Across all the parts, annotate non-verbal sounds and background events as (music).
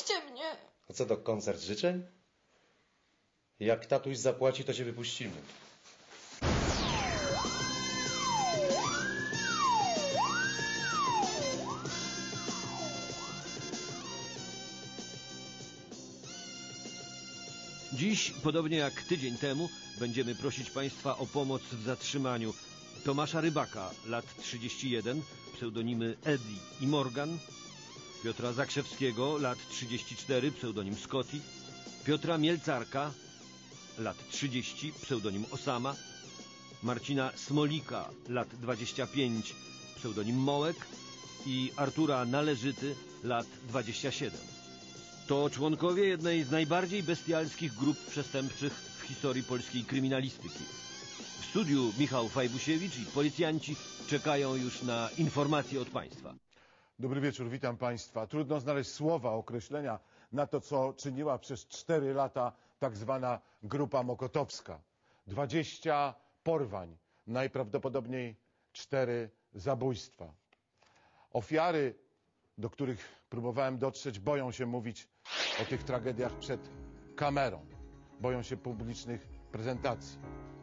Puśćcie mnie! A co to koncert życzeń? Jak tatuś zapłaci, to cię wypuścimy. Dziś, podobnie jak tydzień temu, będziemy prosić Państwa o pomoc w zatrzymaniu Tomasza Rybaka, lat 31, pseudonimy Eddie i Morgan, Piotra Zakrzewskiego, lat 34, pseudonim Scotty, Piotra Mielcarka, lat 30, pseudonim Osama, Marcina Smolika, lat 25, pseudonim Mołek i Artura Należyty, lat 27. To członkowie jednej z najbardziej bestialskich grup przestępczych w historii polskiej kryminalistyki. W studiu Michał Fajbusiewicz i policjanci czekają już na informacje od państwa. Dobry wieczór, witam Państwa. Trudno znaleźć słowa określenia na to, co czyniła przez cztery lata tak zwana grupa mokotowska. 20 porwań, najprawdopodobniej cztery zabójstwa. Ofiary, do których próbowałem dotrzeć, boją się mówić o tych tragediach przed kamerą. Boją się publicznych prezentacji.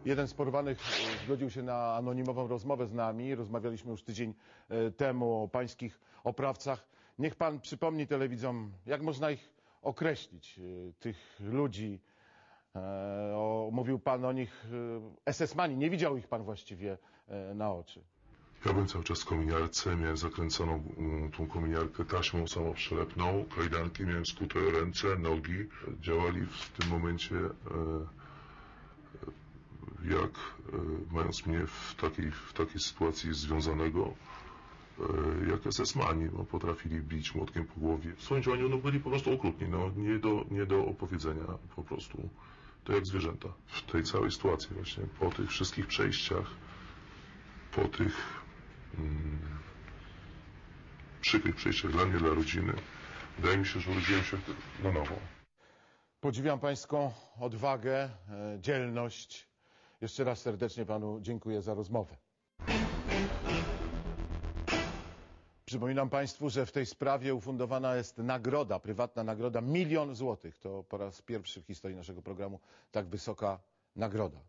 Jeden z porwanych e, zgodził się na anonimową rozmowę z nami. Rozmawialiśmy już tydzień e, temu o pańskich oprawcach. Niech pan przypomni telewidzom, jak można ich określić, e, tych ludzi. O, mówił pan o nich SS-mani. Nie widział ich pan właściwie na oczy. Ja byłem cały czas w kominiarce, miałem zakręconą mm, tą kominiarkę taśmą samoprzylepną, kajdanki, miałem skute ręce, nogi. Działali w tym momencie e, jak, e, mając mnie w takiej, w takiej sytuacji związanego, e, jak SS-mani, no, potrafili bić młotkiem po głowie. W swoim działaniu no, byli po prostu okrutni, no, nie, do, nie do opowiedzenia po prostu. To jak zwierzęta. W tej całej sytuacji właśnie, po tych wszystkich przejściach, po tych mm, przykrych przejściach dla mnie, dla rodziny, wydaje mi się, że urodziłem się na nowo. Podziwiam pańską odwagę, e, dzielność. Jeszcze raz serdecznie panu dziękuję za rozmowę. Przypominam Państwu, że w tej sprawie ufundowana jest nagroda, prywatna nagroda, milion złotych. To po raz pierwszy w historii naszego programu tak wysoka nagroda.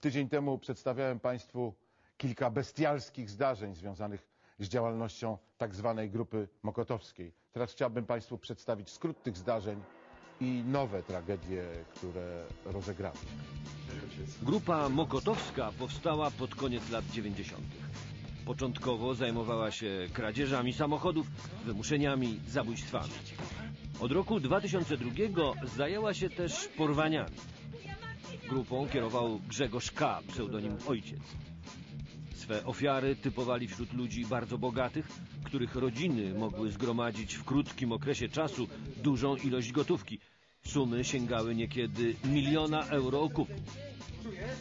Tydzień temu przedstawiałem Państwu kilka bestialskich zdarzeń związanych z działalnością tak zwanej grupy mokotowskiej. Teraz chciałbym Państwu przedstawić skrót tych zdarzeń i nowe tragedie, które rozegramy. Grupa Mokotowska powstała pod koniec lat 90. Początkowo zajmowała się kradzieżami samochodów, wymuszeniami, zabójstwami. Od roku 2002 zajęła się też porwaniami. Grupą kierował Grzegorz K., pseudonim Ojciec. Swe ofiary typowali wśród ludzi bardzo bogatych, których rodziny mogły zgromadzić w krótkim okresie czasu dużą ilość gotówki. Sumy sięgały niekiedy miliona euro okupu.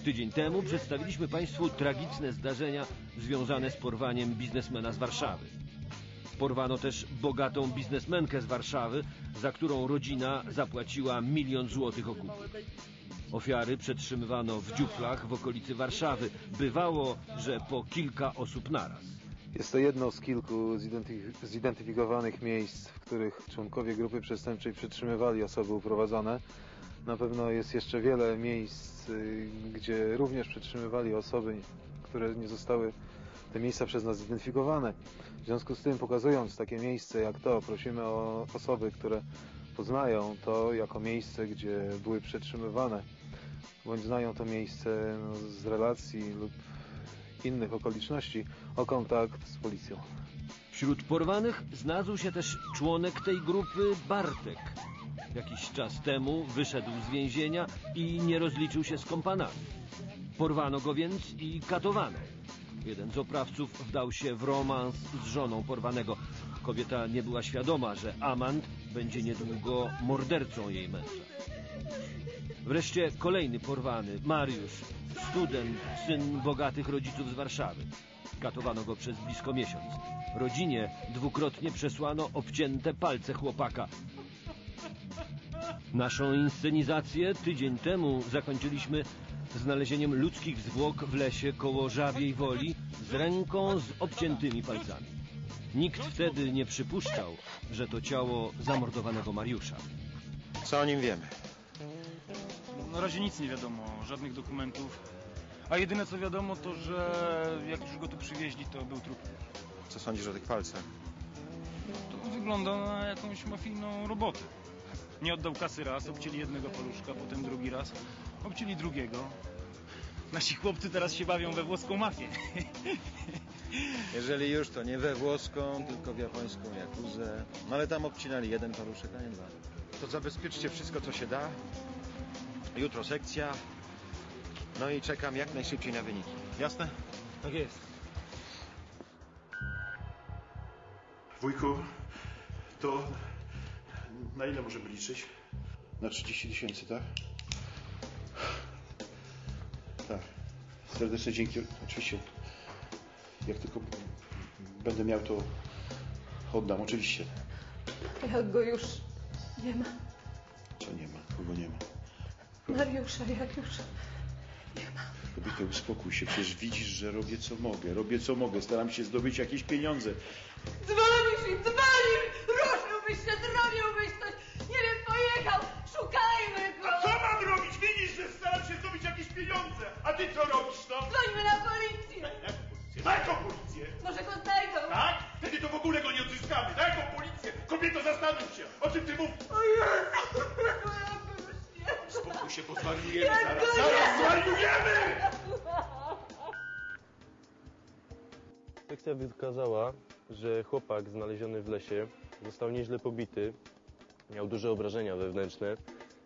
Tydzień temu przedstawiliśmy Państwu tragiczne zdarzenia związane z porwaniem biznesmena z Warszawy. Porwano też bogatą biznesmenkę z Warszawy, za którą rodzina zapłaciła milion złotych okupu. Ofiary przetrzymywano w dziuplach w okolicy Warszawy. Bywało, że po kilka osób naraz. Jest to jedno z kilku zidentyf- zidentyfikowanych miejsc, w których członkowie grupy przestępczej przetrzymywali osoby uprowadzone. Na pewno jest jeszcze wiele miejsc, y, gdzie również przetrzymywali osoby, które nie zostały te miejsca przez nas zidentyfikowane. W związku z tym, pokazując takie miejsce jak to, prosimy o osoby, które poznają to jako miejsce, gdzie były przetrzymywane, bądź znają to miejsce no, z relacji lub innych okoliczności, o kontakt z policją. Wśród porwanych znalazł się też członek tej grupy Bartek. Jakiś czas temu wyszedł z więzienia i nie rozliczył się z kompanami. Porwano go więc i katowano. Jeden z oprawców wdał się w romans z żoną porwanego. Kobieta nie była świadoma, że amant będzie niedługo mordercą jej męża. Wreszcie kolejny porwany, Mariusz, student, syn bogatych rodziców z Warszawy. Katowano go przez blisko miesiąc. Rodzinie dwukrotnie przesłano obcięte palce chłopaka. Naszą inscenizację tydzień temu zakończyliśmy znalezieniem ludzkich zwłok w lesie koło Żabiej Woli z ręką z obciętymi palcami. Nikt wtedy nie przypuszczał, że to ciało zamordowanego Mariusza. Co o nim wiemy? Na razie nic nie wiadomo, żadnych dokumentów. A jedyne co wiadomo to, że jak już go tu przywieźli, to był trup. Co sądzisz o tych palcach? To wygląda na jakąś mafijną robotę. Nie oddał kasy raz, obcięli jednego paluszka, potem drugi raz, obcięli drugiego. Nasi chłopcy teraz się bawią we włoską mafię. Jeżeli już, to nie we włoską, tylko w japońską jakuzę. No ale tam obcinali jeden paluszek, a nie dwa. To zabezpieczcie wszystko, co się da. Jutro sekcja. No i czekam jak najszybciej na wyniki. Jasne? Tak jest. Wujku, to na ile możemy liczyć? Na 30 tysięcy, tak? Tak. Serdeczne dzięki. Oczywiście. Jak tylko będę miał, to oddam. Oczywiście. Jak go już nie ma. Co nie ma? Kogo nie ma? Mariusza, jak już. Kobieto, uspokój się. Przecież widzisz, że robię co mogę. Robię co mogę. Staram się zdobyć jakieś pieniądze. Dzwonisz i dzwonisz! Się, zrobiłbyś coś! Nie wiem, pojechał! Szukajmy go! A co mam robić? Widzisz, że staram się zdobyć jakieś pieniądze. A ty co robisz, no? Dzwońmy na policję! Jaką policję? Na jaką policję? Może go znajdą! Tak? Wtedy to w ogóle go nie odzyskamy. Na jaką policję? Kobieto, zastanów się. O czym ty mówisz? O Jezu! Nie... Spokój się, bo zwariujemy Jak zaraz. go Zaraz zwariujemy! Sekcja wykazała, że chłopak znaleziony w lesie został nieźle pobity, miał duże obrażenia wewnętrzne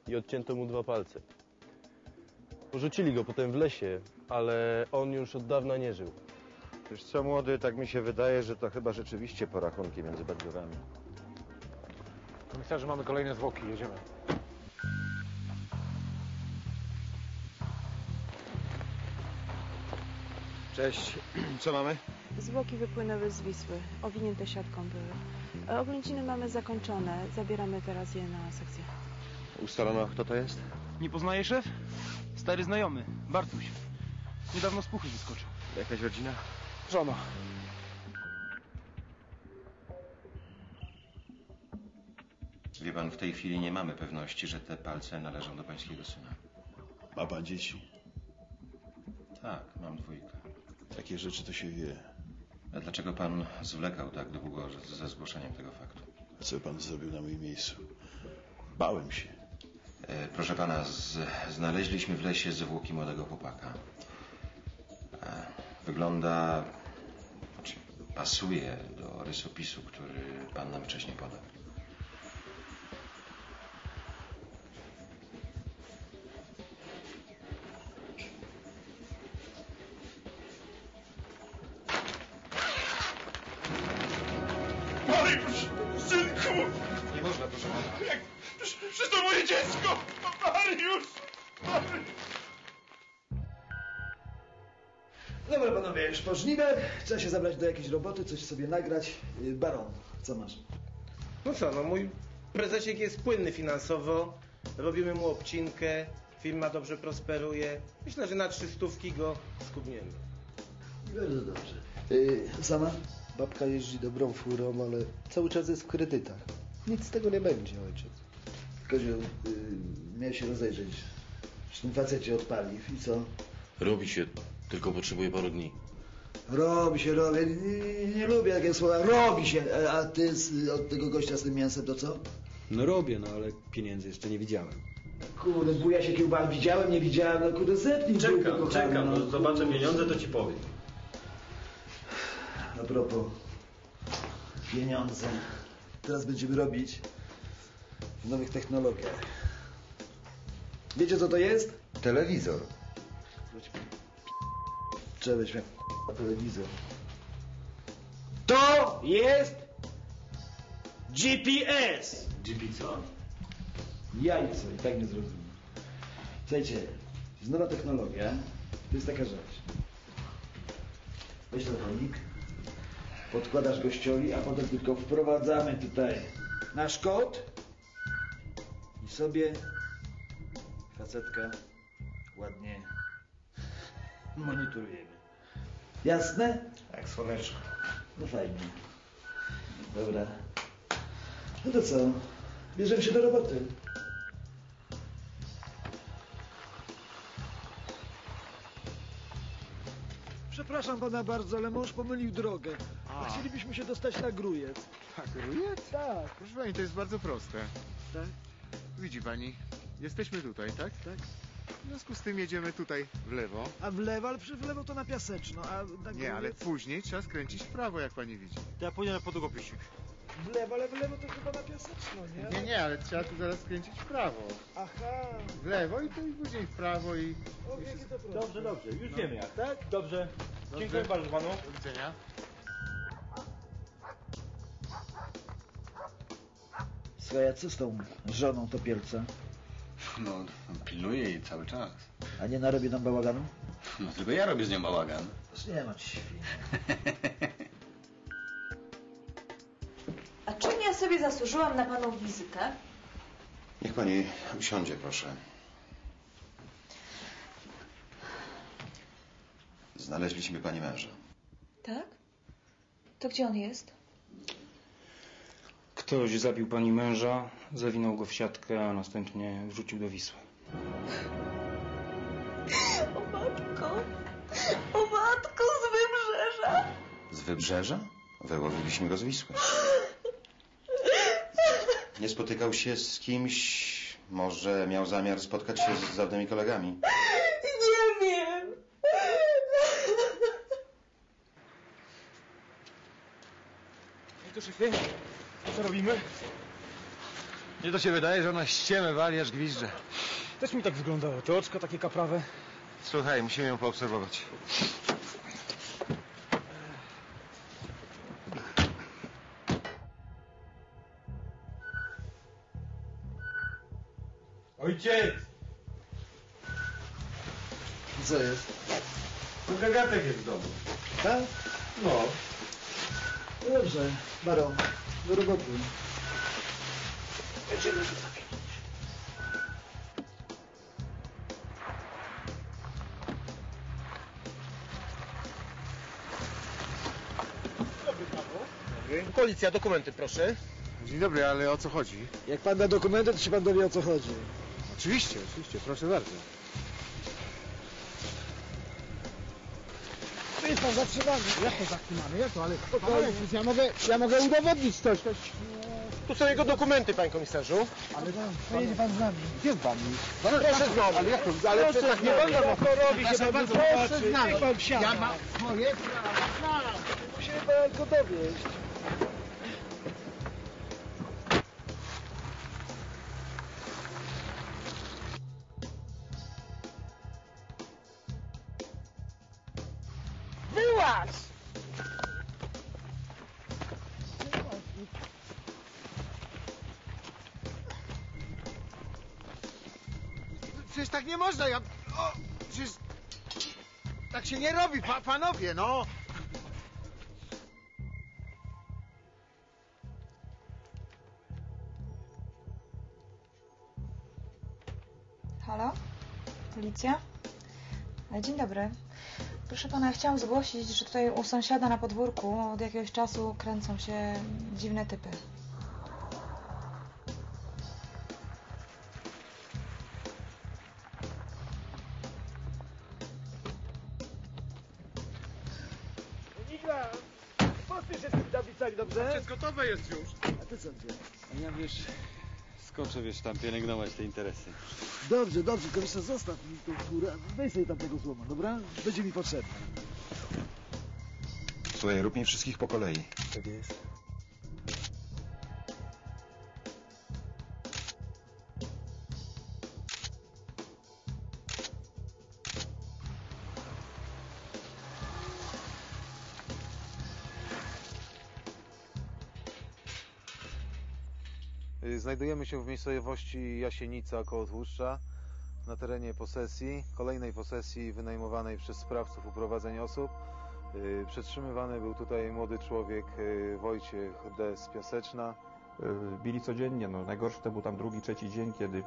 i odcięto mu dwa palce. Porzucili go potem w lesie, ale on już od dawna nie żył. Wiesz co, młody, tak mi się wydaje, że to chyba rzeczywiście porachunki między bandziorami. Komisarzu, mamy kolejne zwłoki, jedziemy. Cześć. (clears throat) Co mamy? Zwłoki wypłynęły z Wisły, owinięte siatką były. Oględziny mamy zakończone, zabieramy teraz je na sekcję. Ustalono, kto to jest? Nie poznaje szef? Stary znajomy, Bartuś. Niedawno z puchy wyskoczył. Jakaś rodzina? Żona. Wie pan, w tej chwili nie mamy pewności, że te palce należą do pańskiego syna. Ma pan dzieci? Tak, mam dwójkę. Takie rzeczy to się wie. Dlaczego pan zwlekał tak długo ze zgłoszeniem tego faktu? Co pan zrobił na moim miejscu? Bałem się. E, proszę pana, z, znaleźliśmy w lesie zwłoki młodego chłopaka. E, wygląda... Znaczy, pasuje do rysopisu, który pan nam wcześniej podał. Mariusz, synku! Nie można, proszę pana. Jak... Przecież to moje dziecko! Mariusz! Mariusz! Dobra panowie, już po żniwach, trzeba się zabrać do jakiejś roboty, coś sobie nagrać. Y, Baron, co masz? No co, no mój prezesik jest płynny finansowo, robimy mu obcinkę, firma dobrze prosperuje. Myślę, że na trzy stówki go skubniemy. Bardzo dobrze. Y, sama? Babka jeździ dobrą furą, ale cały czas jest w kredytach. Nic z tego nie będzie, ojciec. Kozioł, y, miał się rozejrzeć. W tym facecie od paliw i co? Robi się, tylko potrzebuje paru dni. Robi się, robi. Nie, nie lubię takie słowa. Robi się. A- A ty z, od tego gościa z tym mięsem to co? No robię, no ale pieniędzy jeszcze nie widziałem. Kurde, buja się kiełba, widziałem, nie widziałem, no kurde, zetnij dupę, Czekam, czekam, no zobaczę pieniądze, to ci powiem. A propos pieniądze. Teraz będziemy robić w nowych technologiach. Wiecie co to jest? Telewizor. Jak telewizor. To jest GPS! GP co? Jajco i tak nie zrozumiem. Słuchajcie, jest nowa technologia. To jest taka rzecz. Weź telefonik, podkładasz gościowi, a potem tylko wprowadzamy tutaj nasz kod i sobie facetka ładnie monitorujemy. Jasne? Jak słoneczko. No fajnie. Dobra. No to co? Bierzemy się do roboty. Przepraszam pana bardzo, ale mąż pomylił drogę. A chcielibyśmy się dostać na Grujec. Tak, Rujec? Tak. Proszę pani, to jest bardzo proste. Tak? Widzi pani, jesteśmy tutaj, tak? Tak. W związku z tym jedziemy tutaj w lewo. A w lewo, ale przy w lewo to na Piaseczno, a na Nie, ale później trzeba skręcić w prawo, jak pani widzi. To ja pójdę po długopisik. W lewo, ale w lewo to chyba na Piaseczno, nie? Nie, nie, ale trzeba tu zaraz skręcić w prawo. Aha. W lewo i to i później w prawo i... O, jakie to proste. Dobrze, dobrze, już No. wiemy jak, tak? Dobrze. Dobrze. Dziękuję bardzo panu. Do widzenia. Słuchaj, a co z tą żoną topielca? No, pilnuję jej cały czas. A nie narobi nam bałaganu? No tylko ja robię z nią bałagan. Już nie ma. A czym ja sobie zasłużyłam na panu wizytę? Niech pani usiądzie, proszę. Znaleźliśmy pani męża. Tak? To gdzie on jest? Ktoś zabił pani męża, zawinął go w siatkę, a następnie wrzucił do Wisły. O matko! O matko z wybrzeża! Z wybrzeża? Wyłowiliśmy go z Wisły. Nie spotykał się z kimś, może miał zamiar spotkać się z dawnymi kolegami. Nie wiem! No to szefie, co robimy? Nie to się wydaje, że ona ściemę wali aż gwizdże. Też mi tak wyglądało, te oczka takie kaprawe. Słuchaj, musimy ją poobserwować. Ojciec! Co jest? Tu gagatek jest w domu. Tak? No. No dobrze, Baron, do roboty. Będziemy. Policja, dokumenty proszę. Dzień dobry, ale o co chodzi? Jak pan da dokumenty, to się pan dowie o co chodzi. Oczywiście, oczywiście, proszę bardzo. Jest pan zatrzymany. Jak to zatrzymany? Jak to? Ale Panowie, ja mogę, ja mogę udowodnić coś. coś. Tu są jego dokumenty, panie komisarzu. Ale pojedzie pan z nami. Gdzie z wami? Proszę znowu. Ale jak to? Ale przecież tak nie wolno. To robi się Proszę pan proszę proszę z nami. z pan. Ja mam swoje prawa. Musimy pan tylko dowieść. Przecież tak nie można, ja... O, przecież... Tak się nie robi, pa, panowie, no! Halo? Policja? E, Dzień dobry. Proszę pana, chciałam zgłosić, że tutaj u sąsiada na podwórku od jakiegoś czasu kręcą się dziwne typy. Gotowe jest już. A ty co gdzie? Ja wiesz, skoczę wiesz tam pielęgnować te interesy. Dobrze, dobrze, komisarz, zostaw mi tą furę. Weź sobie tamtego złoma, dobra? Będzie mi potrzebny. Słuchaj, rób mi wszystkich po kolei. Tak jest. Znajdujemy się w miejscowości Jasienica koło Tłuszcza na terenie posesji, kolejnej posesji wynajmowanej przez sprawców uprowadzeń osób. Y, Przetrzymywany był tutaj młody człowiek y, Wojciech D. z Piaseczna. Y, bili codziennie. No, najgorszy to był tam drugi, trzeci dzień, kiedy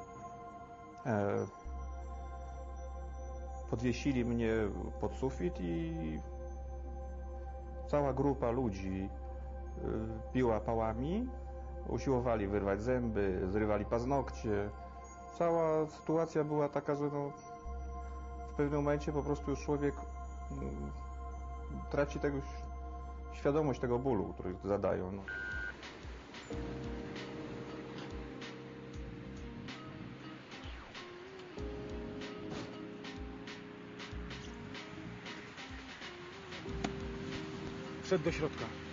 e, podwiesili mnie pod sufit i cała grupa ludzi biła pałami, usiłowali wyrwać zęby, zrywali paznokcie. Cała sytuacja była taka, że no, w pewnym momencie po prostu już człowiek mm, traci tego, świadomość tego bólu, który zadają. No. Do środka.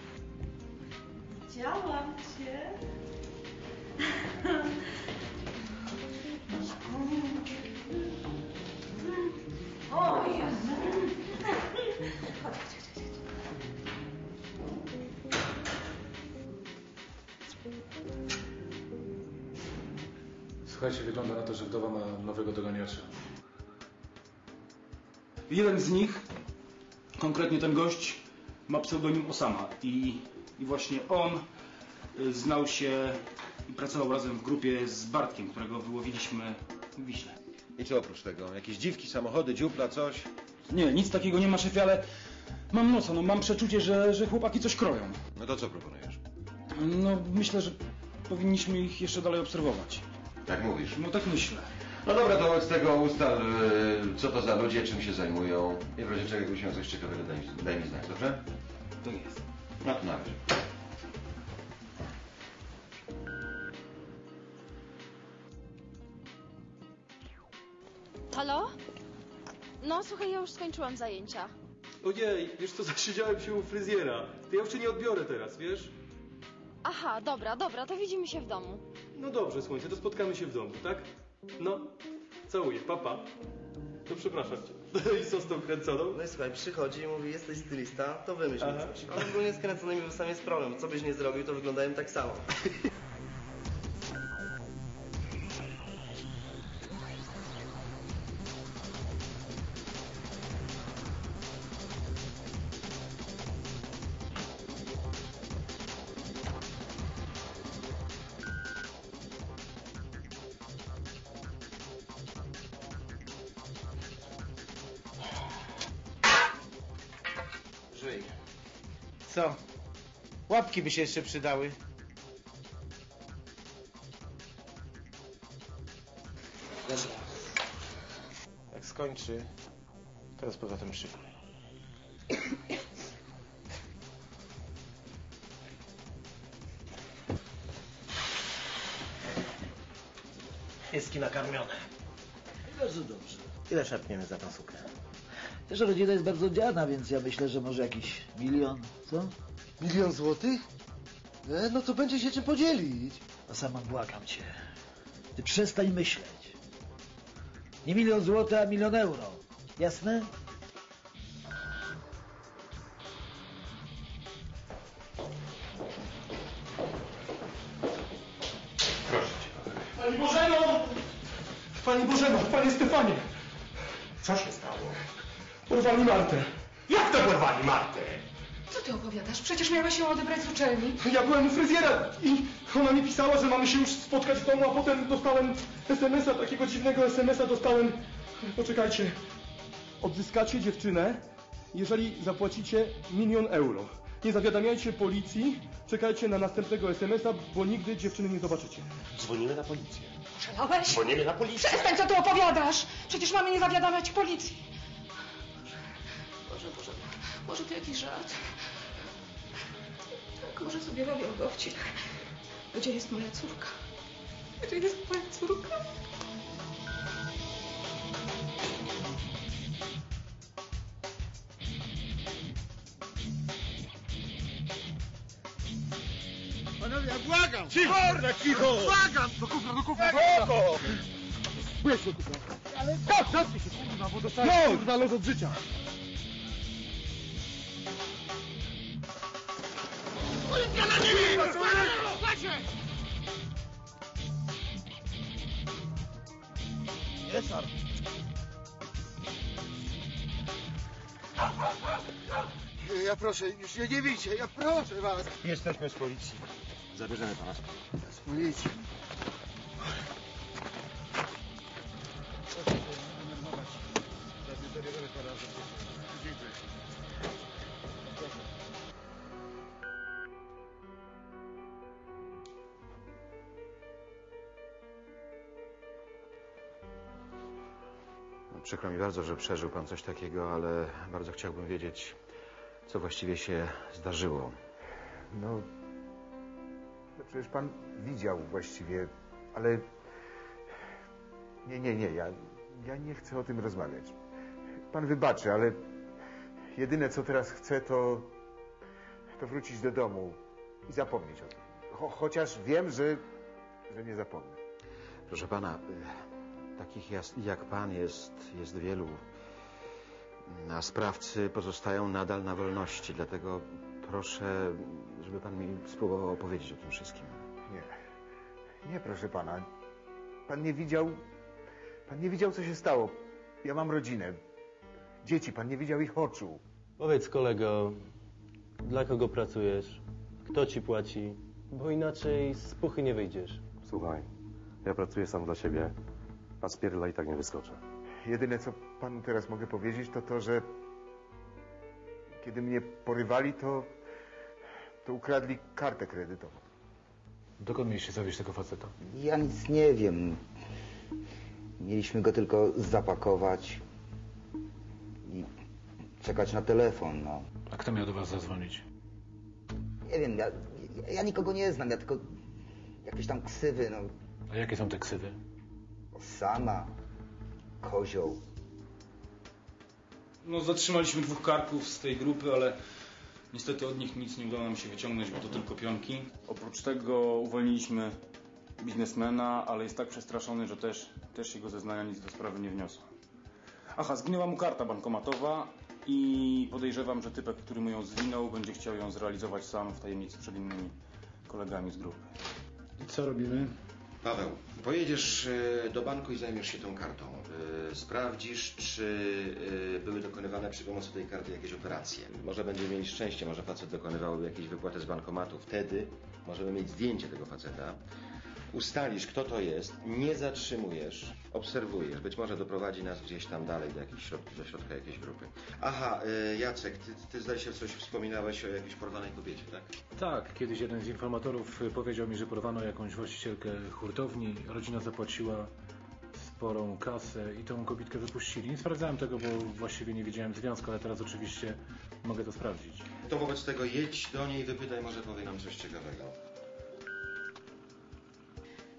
Widziałam cię. O Jezu. Słuchajcie, wygląda na to, że wdowa ma nowego doganiacza. Jeden z nich, konkretnie ten gość, ma pseudonim Osama i, i właśnie on y, znał się i pracował razem w grupie z Bartkiem, którego wyłowiliśmy w Wiśle. I co oprócz tego? Jakieś dziwki, samochody, dziupla, coś? Nie, nic takiego nie ma, szefie, ale mam nosa, no mam przeczucie, że, że chłopaki coś kroją. No to co proponujesz? No myślę, że powinniśmy ich jeszcze dalej obserwować. Tak mówisz? No tak myślę. No dobra, to wobec tego ustal, y, co to za ludzie, czym się zajmują. I w razie czego, jakbyś miał coś ciekawego, daj, mi- daj mi znać, dobrze? To jest. No to na razie. Halo? No słuchaj, ja już skończyłam zajęcia. Ojej, wiesz co, (laughs) zasiedziałem się u fryzjera. To ja już cię nie odbiorę teraz, wiesz? Aha, dobra, dobra, to widzimy się w domu. No dobrze, słońce, to spotkamy się w domu, tak? No, całuję, papa. To przepraszam cię. (laughs) I co z tą kręconą? No i słuchaj, przychodzi i mówi, jesteś stylista, to wymyśl Aha. coś. Ale ogólnie z kręconymi włosami jest problem. Co byś nie zrobił, to wyglądają tak samo. (laughs) Łapki by się jeszcze przydały. Dobra. Jak skończy, teraz poza tym szykuj. Pieski nakarmione. Bardzo dobrze. Ile szarpniemy za tą sukę? Wiesz, rodzina jest bardzo dziana, więc ja myślę, że może jakiś milion, co? Milion złotych? E, no to będzie się czym podzielić. A sama błagam cię. Ty przestań myśleć. Nie milion złotych, a milion euro. Jasne? Pani Bożeno! Pani Bożeno, panie Stefanie! Co się stało? Porwali Martę. Jak to porwali Martę? Co ty opowiadasz? Przecież miałeś ją odebrać z uczelni. Ja byłem u fryzjera i ona mi pisała, że mamy się już spotkać w domu, a potem dostałem SMS-a, takiego dziwnego SMS-a dostałem. Poczekajcie. Odzyskacie dziewczynę, jeżeli zapłacicie milion euro. Nie zawiadamiajcie policji, czekajcie na następnego SMS-a, bo nigdy dziewczyny nie zobaczycie. Dzwonimy na policję. Przelałeś? Dzwonimy na policję. Przestań, co tu opowiadasz! Przecież mamy nie zawiadamiać policji. Boże, Boże, może to jakiś żart. Może sobie robią dowcip. Gdzie jest moja córka? Gdzie jest moja córka? Panowie, ja błagam! Cicho! Kurde, cicho! Błagam! Do kufra, do kufra, kufra! Byłeś do kufra. Ale tak, zamknij się, kurwa, bo dostałeś, No! kurwa, los od życia. ja proszę, już nie widzicie, ja proszę was. Jesteśmy z policji. Zabierzemy pana. Z policji. No, przykro mi bardzo, że przeżył pan coś takiego, ale bardzo chciałbym wiedzieć, co właściwie się zdarzyło. No, no przecież pan widział właściwie, ale... Nie, nie, nie, ja, ja nie chcę o tym rozmawiać. Pan wybaczy, ale jedyne co teraz chcę to, to wrócić do domu i zapomnieć o tym. Cho, chociaż wiem, że, że nie zapomnę. Proszę pana, y, takich jak pan jest, jest wielu, a sprawcy pozostają nadal na wolności, dlatego proszę, żeby pan mi spróbował opowiedzieć o tym wszystkim. Nie. Nie, proszę pana. Pan nie widział. Pan nie widział, co się stało. Ja mam rodzinę. Dzieci, pan nie widział ich oczu. Powiedz kolego, dla kogo pracujesz? Kto ci płaci? Bo inaczej z puchy nie wyjdziesz. Słuchaj, ja pracuję sam dla siebie, a z pierla i tak nie wyskoczę. Jedyne, co panu teraz mogę powiedzieć, to to, że kiedy mnie porywali, to, to ukradli kartę kredytową. Dokąd mieliście zawieźć tego faceta? Ja nic nie wiem. Mieliśmy go tylko zapakować i czekać na telefon, no. A kto miał do was zadzwonić? Nie wiem, ja, ja nikogo nie znam, ja tylko jakieś tam ksywy, no. A jakie są te ksywy? Sama, kozioł. No, zatrzymaliśmy dwóch karków z tej grupy, ale niestety od nich nic nie udało nam się wyciągnąć, bo to tylko pionki. Oprócz tego uwolniliśmy biznesmena, ale jest tak przestraszony, że też, też jego zeznania nic do sprawy nie wniosą. Aha, zginęła mu karta bankomatowa i podejrzewam, że typek, który mu ją zwinął, będzie chciał ją zrealizować sam w tajemnicy przed innymi kolegami z grupy. I co robimy? Paweł, pojedziesz e, do banku i zajmiesz się tą kartą. E, Sprawdzisz, czy e, były dokonywane przy pomocy tej karty jakieś operacje. Może będziemy mieli szczęście, może facet dokonywał jakieś wypłaty z bankomatu. Wtedy możemy mieć zdjęcie tego faceta. Ustalisz, kto to jest, nie zatrzymujesz, obserwujesz. Być może doprowadzi nas gdzieś tam dalej do, jakiejś środki, do środka jakiejś grupy. Aha, e, Jacek, ty, ty zdaje się coś wspominałeś o jakiejś porwanej kobiecie, tak? Tak, kiedyś jeden z informatorów y, powiedział mi, że porwano jakąś właścicielkę hurtowni. Rodzina zapłaciła sporą kasę i tą kobietkę wypuścili. Nie sprawdzałem tego, bo właściwie nie widziałem związku, ale teraz oczywiście mogę to sprawdzić. To wobec tego jedź do niej, wypytaj, może powie nam coś ciekawego.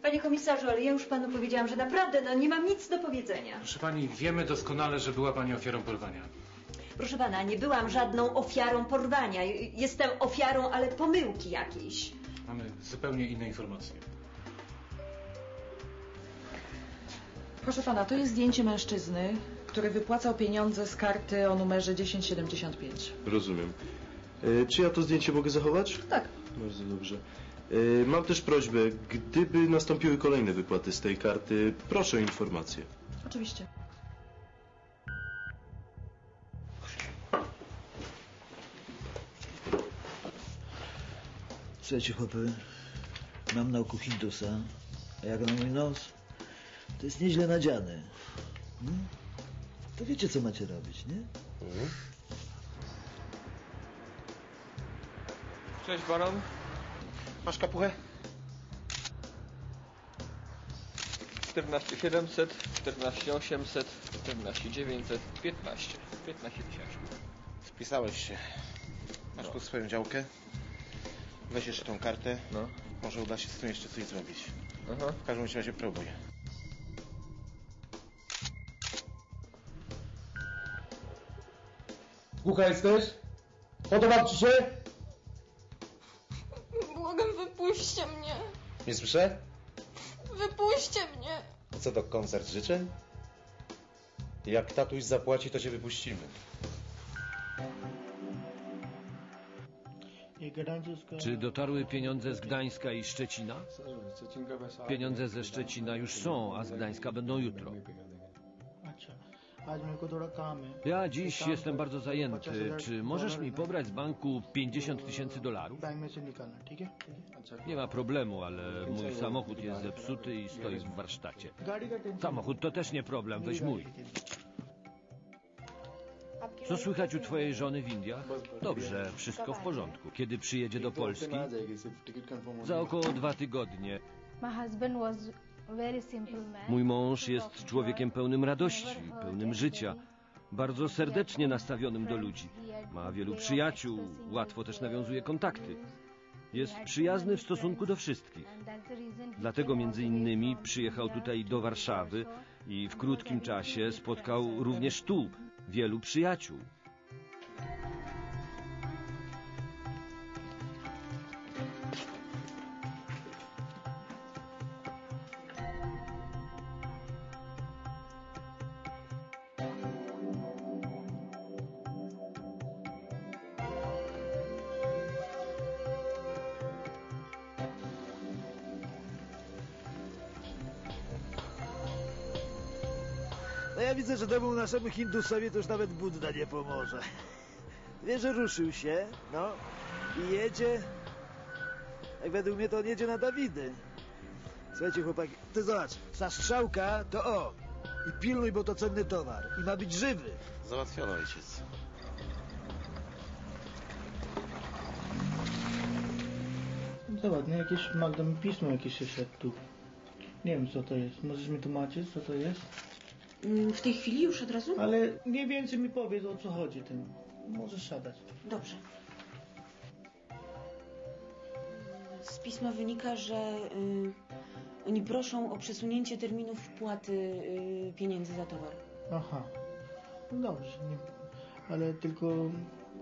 Panie komisarzu, ale ja już panu powiedziałam, że naprawdę no, nie mam nic do powiedzenia. Proszę pani, wiemy doskonale, że była pani ofiarą porwania. Proszę pana, nie byłam żadną ofiarą porwania. Jestem ofiarą, ale pomyłki jakiejś. Mamy zupełnie inne informacje. Proszę pana, to jest zdjęcie mężczyzny, który wypłacał pieniądze z karty o numerze 1075. Rozumiem. E, czy ja to zdjęcie mogę zachować? Tak. Bardzo dobrze. E, mam też prośbę, gdyby nastąpiły kolejne wypłaty z tej karty, proszę o informację. Oczywiście. Słuchajcie, chłopy, mam na oku Hindusa, a jak na mój nos, to jest nieźle nadziany. No, to wiecie, co macie robić, nie? Cześć, Baron. Masz kapuchę? 14 700, 14 800, 14 900, 15. 15 tysięcy. Spisałeś się. Masz tu swoją działkę. Weź jeszcze tą kartę. No. Może uda się z tym jeszcze coś zrobić. Aha. W każdym razie próbuj. Głucha jesteś? Podoba ci się? Nie słyszę? Wypuśćcie mnie. Co to koncert życzeń? Jak tatuś zapłaci, to cię wypuścimy. Czy dotarły pieniądze z Gdańska i Szczecina? Pieniądze ze Szczecina już są, a z Gdańska będą jutro. Ja dziś jestem bardzo zajęty. Czy możesz mi pobrać z banku 50 tysięcy dolarów? Nie ma problemu, ale mój samochód jest zepsuty i stoi w warsztacie. Samochód to też nie problem, weź mój. Co słychać u twojej żony w Indiach? Dobrze, wszystko w porządku. Kiedy przyjedzie do Polski? Za około dwa tygodnie. Mój mąż jest człowiekiem pełnym radości, pełnym życia, bardzo serdecznie nastawionym do ludzi. Ma wielu przyjaciół, łatwo też nawiązuje kontakty. Jest przyjazny w stosunku do wszystkich. Dlatego między innymi przyjechał tutaj do Warszawy i w krótkim czasie spotkał również tu wielu przyjaciół. Naszemu Hindusowi to już nawet Budda nie pomoże. Wie, że ruszył się, no i jedzie. Jak według mnie to on jedzie na Dawidy. Słuchajcie chłopaki, ty zobacz, ta strzałka to o. I pilnuj, bo to cenny towar. I ma być żywy. Załatwiono ojciec. Zobacz, no jakieś Magda mi pismo jakieś jeszcze tu. Nie wiem co to jest. Możesz mi tłumaczyć co to jest? Mm, W tej chwili już od razu? Ale mniej więcej mi powiedz o co chodzi tym. Możesz siadać. Dobrze. Z pisma wynika, że y, oni proszą o przesunięcie terminów wpłaty y, pieniędzy za towar. Aha. No dobrze, nie, ale tylko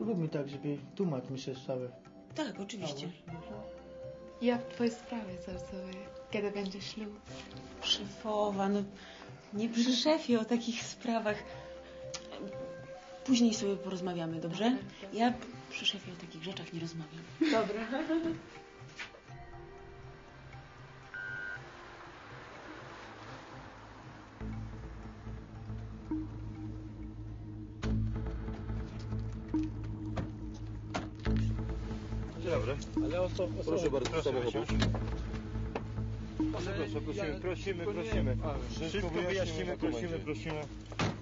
rób mi tak, żeby tłumacz mi się cały. Tak, oczywiście. Ja w twojej sprawie zarzutuję, kiedy będzie ślub. Szefowa, no nie przy szefie o takich sprawach. Później sobie porozmawiamy, dobrze? Ja przy szefie o takich rzeczach nie rozmawiam. Dobra. Dzień dobry. Ale o co, o co Proszę bardzo, proszę samochodu. Proszę, proszę, prosimy, prosimy, prosimy. Wszystko wyjaśnimy, prosimy, prosimy.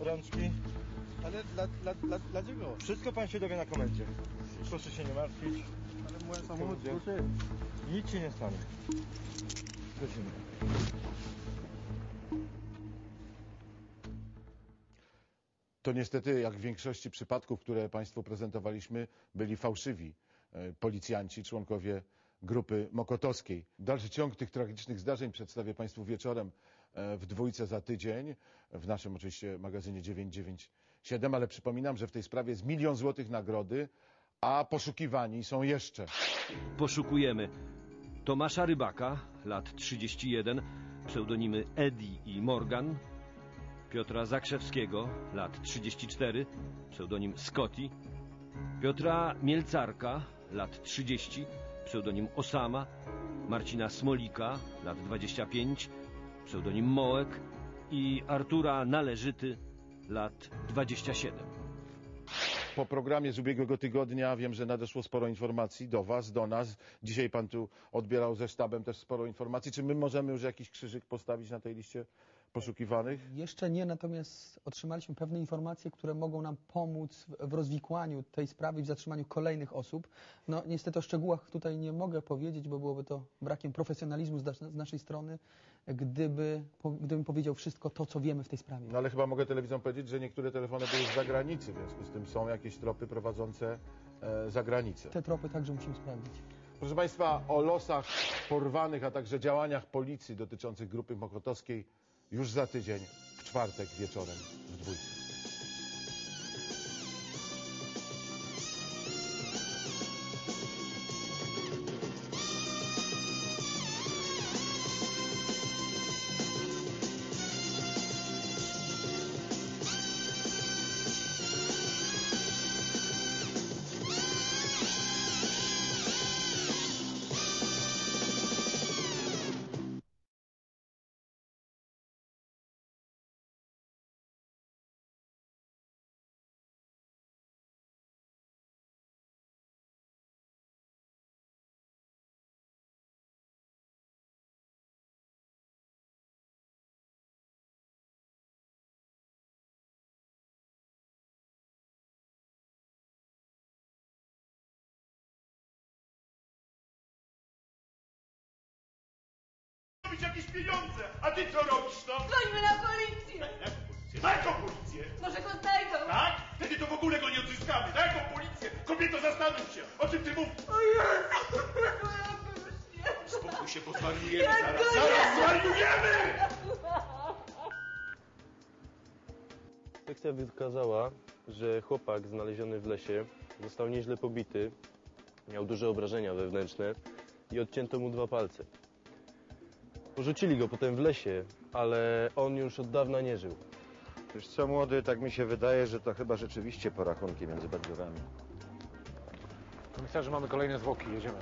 Rączki. Ale dla, dla, dla, dlaczego? Wszystko pan się dowie na komendzie. Proszę się nie martwić. Ale mój samochód proszę. Nic się nie stanie. Prosimy. To niestety, jak w większości przypadków, które Państwu prezentowaliśmy, byli fałszywi e, policjanci, członkowie grupy mokotowskiej. Dalszy ciąg tych tragicznych zdarzeń przedstawię Państwu wieczorem e, w dwójce za tydzień, w naszym oczywiście magazynie 997, ale przypominam, że w tej sprawie jest milion złotych nagrody, a poszukiwani są jeszcze. Poszukujemy Tomasza Rybaka, lat 31, pseudonimy Eddie i Morgan, Piotra Zakrzewskiego, lat 34, pseudonim Scotty, Piotra Mielcarka, lat 30, pseudonim Osama, Marcina Smolika, lat 25, pseudonim Mołek i Artura Należyty, lat 27. Po programie z ubiegłego tygodnia wiem, że nadeszło sporo informacji do Was, do nas. Dzisiaj Pan tu odbierał ze sztabem też sporo informacji. Czy my możemy już jakiś krzyżyk postawić na tej liście poszukiwanych? Jeszcze nie, natomiast otrzymaliśmy pewne informacje, które mogą nam pomóc w- rozwikłaniu tej sprawy i w zatrzymaniu kolejnych osób. No niestety o szczegółach tutaj nie mogę powiedzieć, bo byłoby to brakiem profesjonalizmu z, nas- z naszej strony, gdyby, gdybym powiedział wszystko to, co wiemy w tej sprawie. No ale chyba mogę telewizją powiedzieć, że niektóre telefony były z zagranicy, w związku z tym są jakieś tropy prowadzące e, za granicę. Te tropy także musimy sprawdzić. Proszę Państwa, o losach porwanych, a także działaniach policji dotyczących grupy mokotowskiej już za tydzień, w czwartek wieczorem w dwójce. Być jakieś pieniądze. A ty co robisz, no? Dzwońmy na policję! Jaką policję? Na jaką policję? Może go znajdą? Tak? Wtedy to w ogóle go nie odzyskamy. Na jaką policję? Kobieto, zastanów się. O czym ty mówisz? Spokój się, bo zwariujemy zaraz. go Zaraz zwariujemy! Inspekcja wykazała, że chłopak znaleziony w lesie został nieźle pobity, miał duże obrażenia wewnętrzne i odcięto mu dwa palce. Porzucili go potem w lesie, ale on już od dawna nie żył. Wiesz co, młody, tak mi się wydaje, że to chyba rzeczywiście porachunki między Bedgorami. Komisarzu, mamy kolejne zwłoki, jedziemy.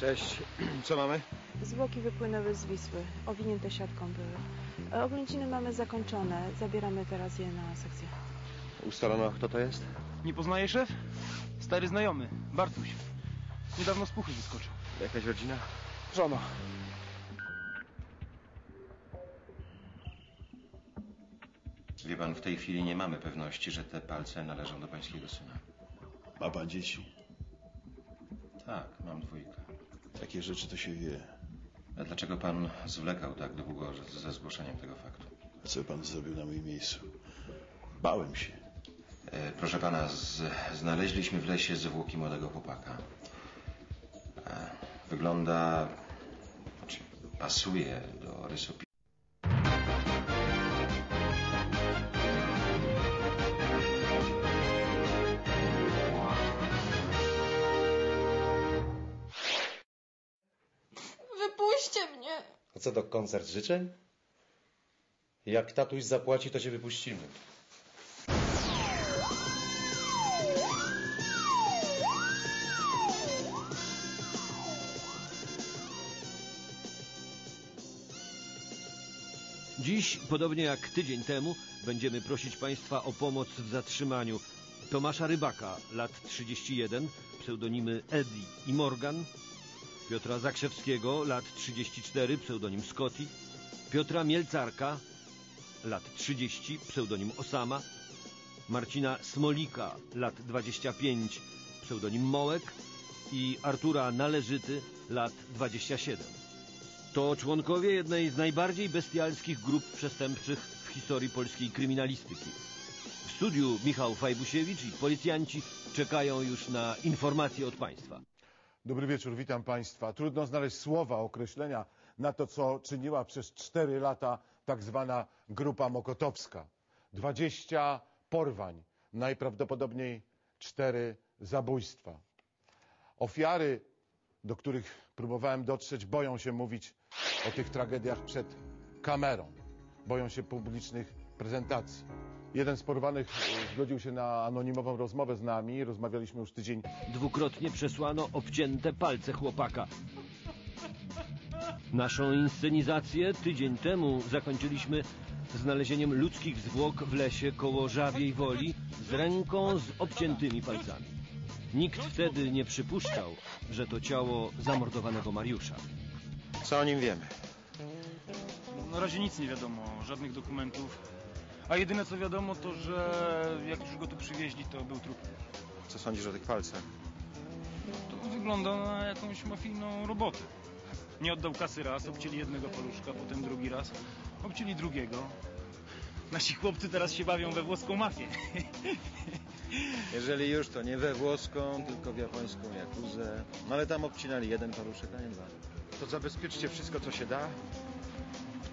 Cześć, co mamy? Zwłoki wypłynęły z Wisły, owinięte siatką były. Oględziny mamy zakończone, zabieramy teraz je na sekcję. Ustalono, kto to jest? Nie poznaje szef? Stary znajomy, Bartuś. Niedawno z puchy wyskoczył. Jakaś rodzina? Żona. Wie pan, w tej chwili nie mamy pewności, że te palce należą do pańskiego syna. Ma pan dzieci? Tak, mam dwójkę. Takie rzeczy to się wie. A dlaczego pan zwlekał tak długo ze zgłoszeniem tego faktu? A co pan zrobił na moim miejscu? Bałem się. E, proszę pana, z, znaleźliśmy w lesie zwłoki młodego chłopaka. E, wygląda... Znaczy, pasuje do rysopisu. Wypuśćcie mnie! A co to koncert życzeń? Jak tatuś zapłaci, to cię wypuścimy. Dziś, podobnie jak tydzień temu, będziemy prosić Państwa o pomoc w zatrzymaniu Tomasza Rybaka, lat 31, pseudonimy Eddie i Morgan, Piotra Zakrzewskiego, lat 34, pseudonim Scotty, Piotra Mielcarka, lat 30, pseudonim Osama, Marcina Smolika, lat 25, pseudonim Mołek i Artura Należyty, lat 27. To członkowie jednej z najbardziej bestialskich grup przestępczych w historii polskiej kryminalistyki. W studiu Michał Fajbusiewicz i policjanci czekają już na informacje od państwa. Dobry wieczór, witam Państwa. Trudno znaleźć słowa określenia na to, co czyniła przez cztery lata tak zwana grupa mokotowska. 20 porwań, najprawdopodobniej cztery zabójstwa. Ofiary, do których próbowałem dotrzeć, boją się mówić o tych tragediach przed kamerą. Boją się publicznych prezentacji. Jeden z porwanych e, zgodził się na anonimową rozmowę z nami. Rozmawialiśmy już tydzień Dwukrotnie przesłano obcięte palce chłopaka. Naszą inscenizację tydzień temu zakończyliśmy znalezieniem ludzkich zwłok w lesie koło Żabiej Woli z ręką z obciętymi palcami. Nikt wtedy nie przypuszczał, że to ciało zamordowanego Mariusza. Co o nim wiemy? Na razie nic nie wiadomo, żadnych dokumentów. A jedyne co wiadomo to, że jak już go tu przywieźli, to był trup. Co sądzisz o tych palcach? To wygląda na jakąś mafijną robotę. Nie oddał kasy raz, obcięli jednego paluszka, potem drugi raz, obcięli drugiego. Nasi chłopcy teraz się bawią we włoską mafię. (laughs) Jeżeli już, to nie we włoską, tylko w japońską jakuzę. No ale tam obcinali jeden paluszek, a nie dwa. To zabezpieczcie wszystko, co się da.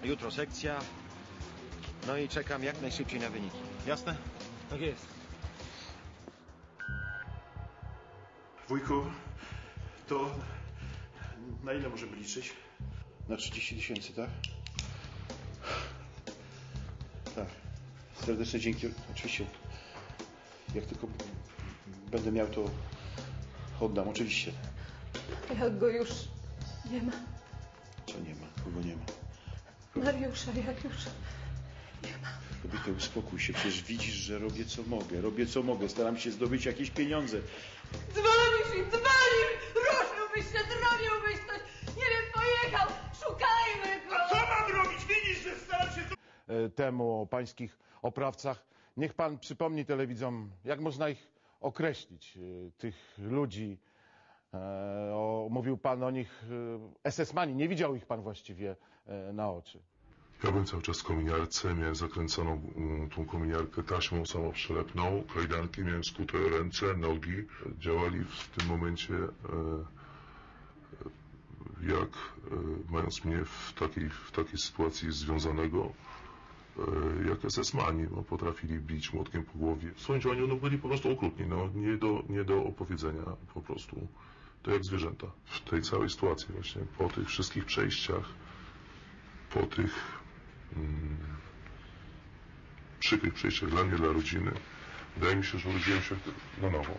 Jutro sekcja. No i czekam jak najszybciej na wyniki. Jasne? Tak jest. Wujku, to na ile możemy liczyć? Na 30 tysięcy, tak? Tak. Serdeczne dzięki. Oczywiście. Jak tylko będę miał, to oddam. Oczywiście. Jak go już nie ma. Co nie ma? Kogo nie ma? Mariusza, jak już Kobieto, uspokój się. Przecież widzisz, że robię co mogę. Robię co mogę. Staram się zdobyć jakieś pieniądze. Dzwonisz i dzwonisz! Ruszyłbyś się, zrobiłbyś coś! Nie wiem, pojechał! Szukajmy go! A co mam robić? Widzisz, że staram się... e, temu o pańskich oprawcach. Niech pan przypomni telewidzom, jak można ich określić y, tych ludzi. E, o, mówił pan o nich y, SS-mani, nie widział ich pan właściwie e, na oczy. Ja byłem cały czas w kominiarce, miałem zakręconą mm, tą kominiarkę taśmą samoprzelepną, kajdanki, miałem skute ręce, nogi. Działali w tym momencie e, jak mając mnie w takiej, w takiej sytuacji związanego jak SS-mani, no, potrafili bić młotkiem po głowie. W swoim działaniu no, byli po prostu okrutni, no, nie, do, nie do opowiedzenia po prostu. To jak zwierzęta. W tej całej sytuacji właśnie, po tych wszystkich przejściach, po tych mm, przykrych przejściach dla mnie, dla rodziny, wydaje mi się, że urodziłem się na nowo.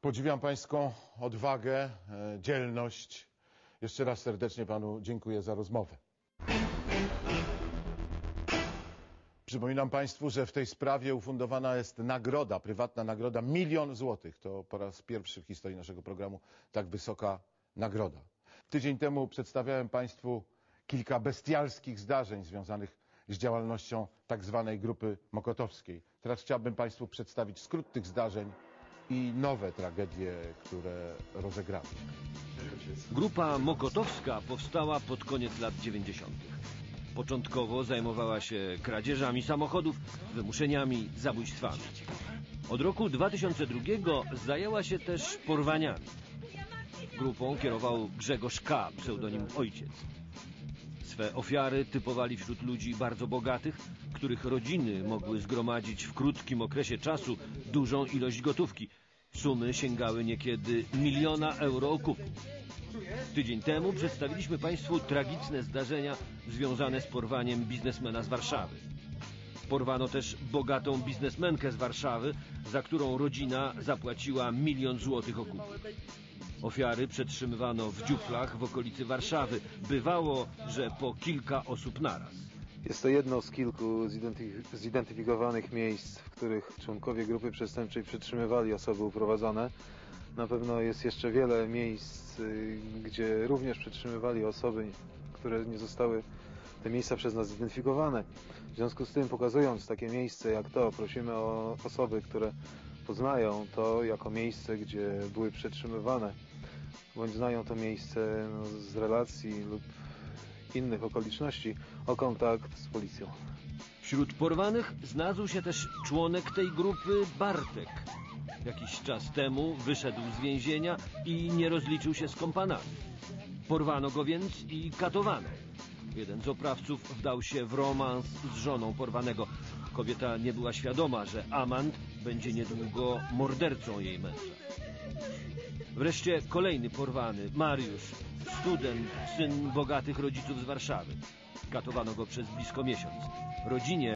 Podziwiam pańską odwagę, e, dzielność. Jeszcze raz serdecznie panu dziękuję za rozmowę. Przypominam Państwu, że w tej sprawie ufundowana jest nagroda, prywatna nagroda, milion złotych. To po raz pierwszy w historii naszego programu tak wysoka nagroda. Tydzień temu przedstawiałem Państwu kilka bestialskich zdarzeń związanych z działalnością tak zwanej grupy mokotowskiej. Teraz chciałbym Państwu przedstawić skrót tych zdarzeń i nowe tragedie, które rozegramy. Grupa Mokotowska powstała pod koniec lat 90. Początkowo zajmowała się kradzieżami samochodów, wymuszeniami, zabójstwami. Od roku 2002 zajęła się też porwaniami. Grupą kierował Grzegorz K., pseudonim Ojciec. Swe ofiary typowali wśród ludzi bardzo bogatych, których rodziny mogły zgromadzić w krótkim okresie czasu dużą ilość gotówki. Sumy sięgały niekiedy miliona euro okupu. Tydzień temu przedstawiliśmy Państwu tragiczne zdarzenia związane z porwaniem biznesmena z Warszawy. Porwano też bogatą biznesmenkę z Warszawy, za którą rodzina zapłaciła milion złotych okupu. Ofiary przetrzymywano w dziuplach w okolicy Warszawy. Bywało, że po kilka osób naraz. Jest to jedno z kilku zidentyf- zidentyfikowanych miejsc, w których członkowie grupy przestępczej przetrzymywali osoby uprowadzone. Na pewno jest jeszcze wiele miejsc, y, gdzie również przetrzymywali osoby, które nie zostały te miejsca przez nas zidentyfikowane. W związku z tym, pokazując takie miejsce jak to, prosimy o osoby, które poznają to jako miejsce, gdzie były przetrzymywane, bądź znają to miejsce no, z relacji lub innych okoliczności, o kontakt z policją. Wśród porwanych znalazł się też członek tej grupy Bartek. Jakiś czas temu wyszedł z więzienia i nie rozliczył się z kompanami. Porwano go więc i katowano. Jeden z oprawców wdał się w romans z żoną porwanego. Kobieta nie była świadoma, że amant będzie niedługo mordercą jej męża. Wreszcie kolejny porwany, Mariusz, student, syn bogatych rodziców z Warszawy. Katowano go przez blisko miesiąc. Rodzinie